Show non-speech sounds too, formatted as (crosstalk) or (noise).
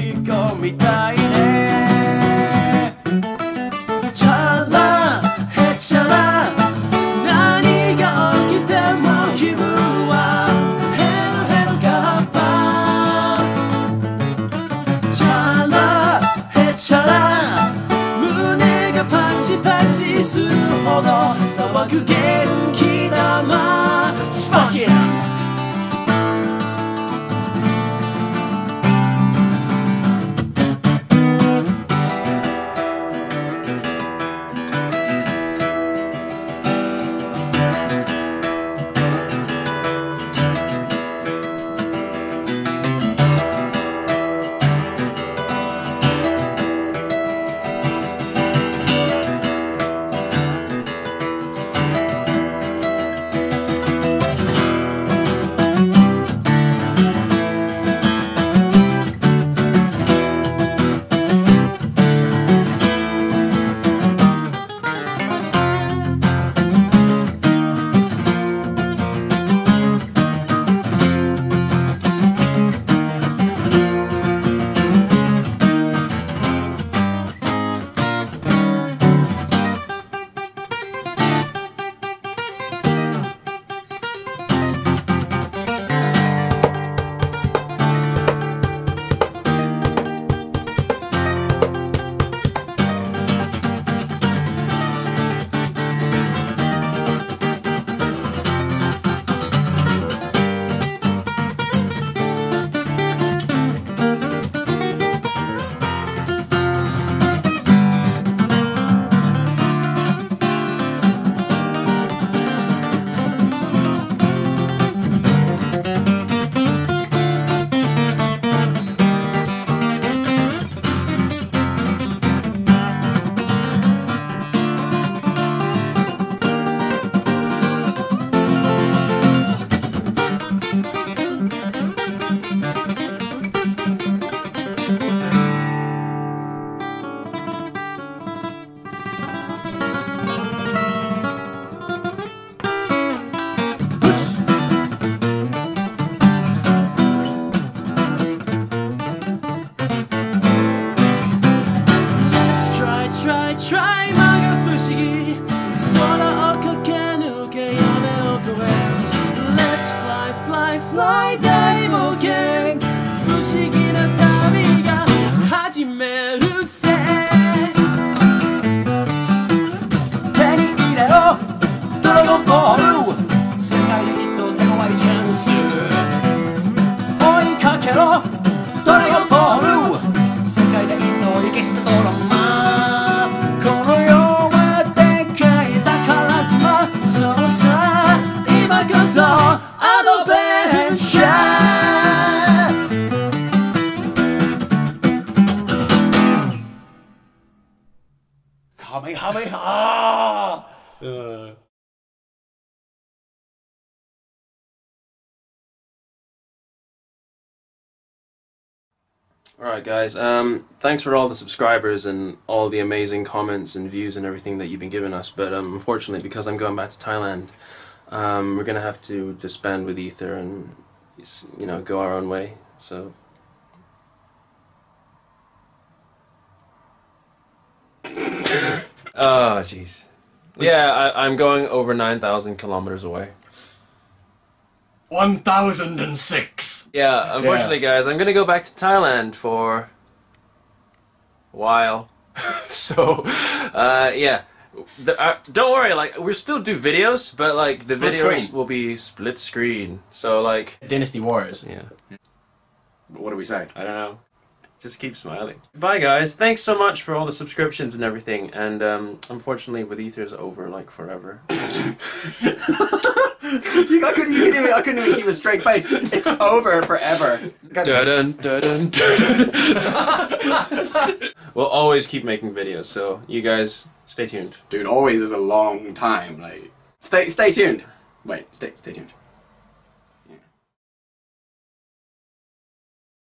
玉乗りしこみたいね。チャラヘチャラ。何が起きても気分はヘロヘロガッパチャラヘチャラ。胸がパチパチするほど騒ぐ元気玉 other bench. Kamehameha! Alright guys, um, thanks for all the subscribers and all the amazing comments and views and everything that you've been giving us, but um, unfortunately because I'm going back to Thailand, um, we're gonna have to disband with Ether and, you know, go our own way, so... oh, (laughs) jeez. Yeah, I, I'm going over 9,000 kilometers away. 1006! Yeah, unfortunately, guys, I'm gonna go back to Thailand for a while. (laughs) so, uh, yeah. The, uh, don't worry, like we still do videos, but like the Split videos screen. will be split screen. So like, Dynasty Wars. yeah, What do we say? I don't know. Just keep smiling. Bye, guys. Thanks so much for all the subscriptions and everything. And um, unfortunately, with Ether's over like forever. (laughs) (laughs) (laughs) I, couldn't, you couldn't even, I couldn't even keep a straight face. It's over forever. Dun, dun, dun, we'll always keep making videos, so you guys stay tuned. Dude, always is a long time. Like, stay, stay tuned. Wait, stay, stay tuned.